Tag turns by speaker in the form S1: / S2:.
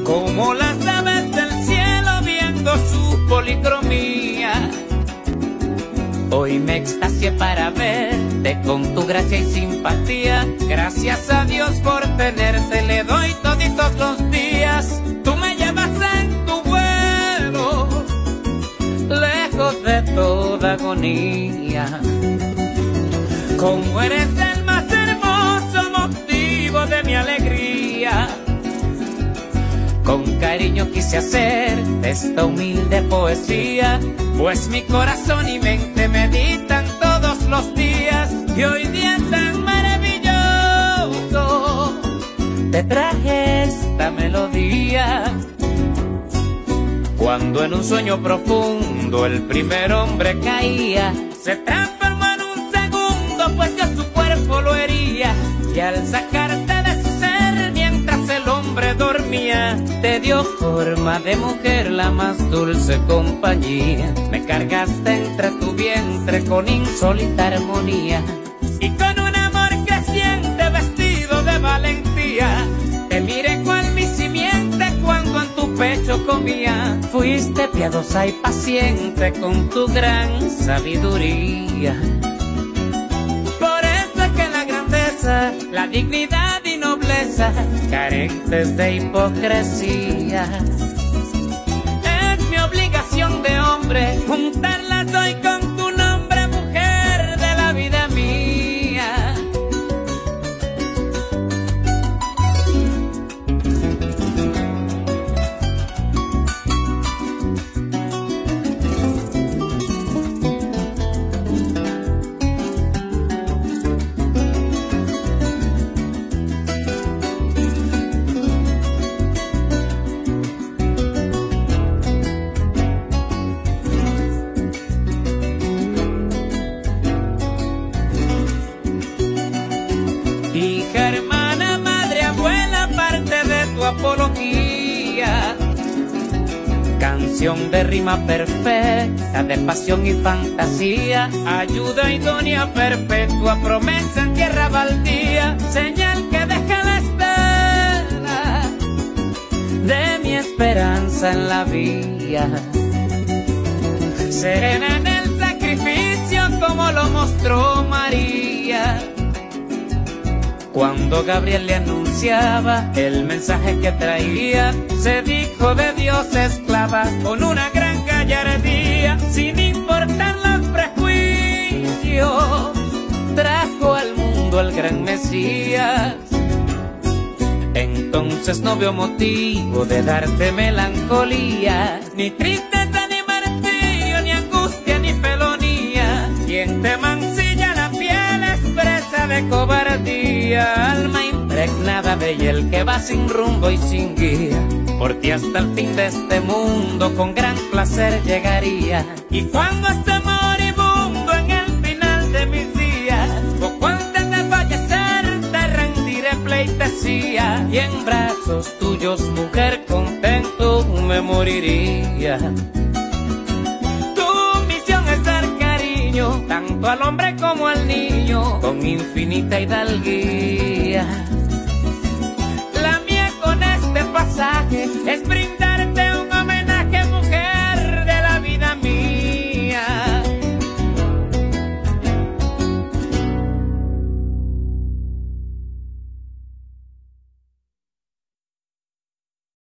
S1: Como las aves del cielo viendo su policromía. Hoy me extasié para verte con tu gracia y simpatía. Gracias a Dios por tenerte, le doy toditos los días. Tú me llevas en tu vuelo, lejos de toda agonía. Como eres el Con cariño quise hacer esta humilde poesía, pues mi corazón y mente meditan todos los días. Y hoy día tan maravilloso, te traje esta melodía. Cuando en un sueño profundo el primer hombre caía, se transformó en un segundo, pues ya su cuerpo lo hería. Y al sacarte te dio forma de mujer la más dulce compañía. Me cargaste entre tu vientre con insólita armonía. Y con un amor creciente vestido de valentía, te miré cual mi simiente cuando en tu pecho comía. Fuiste piadosa y paciente con tu gran sabiduría. Por eso es que la grandeza, la dignidad y nobleza, carentes de hipocresía. Es mi obligación de hombre juntarlas hoy con Canción de rima perfecta, de pasión y fantasía. Ayuda idónea, perpetua, promesa en tierra baldía. Señal que deja la estela de mi esperanza en la vía. Serena en el sacrificio como lo mostró. Cuando Gabriel le anunciaba el mensaje que traía, se dijo de Dios esclava con una gran gallardía, sin importar los prejuicios, trajo al mundo al gran Mesías. Entonces no veo motivo de darte melancolía, ni tristeza, ni martirio, ni angustia, ni felonía. Quien te mancilla la piel es presa de cobardía, alma impregnada de el que va sin rumbo y sin guía. Por ti hasta el fin de este mundo con gran placer llegaría. Y cuando esté moribundo en el final de mis días, o cuando de fallecer te rendiré pleitesía. Y en brazos tuyos, mujer, contento me moriría. Tu misión es dar cariño tanto al hombre como al niño con infinita hidalguía. La mía con este pasaje es brillar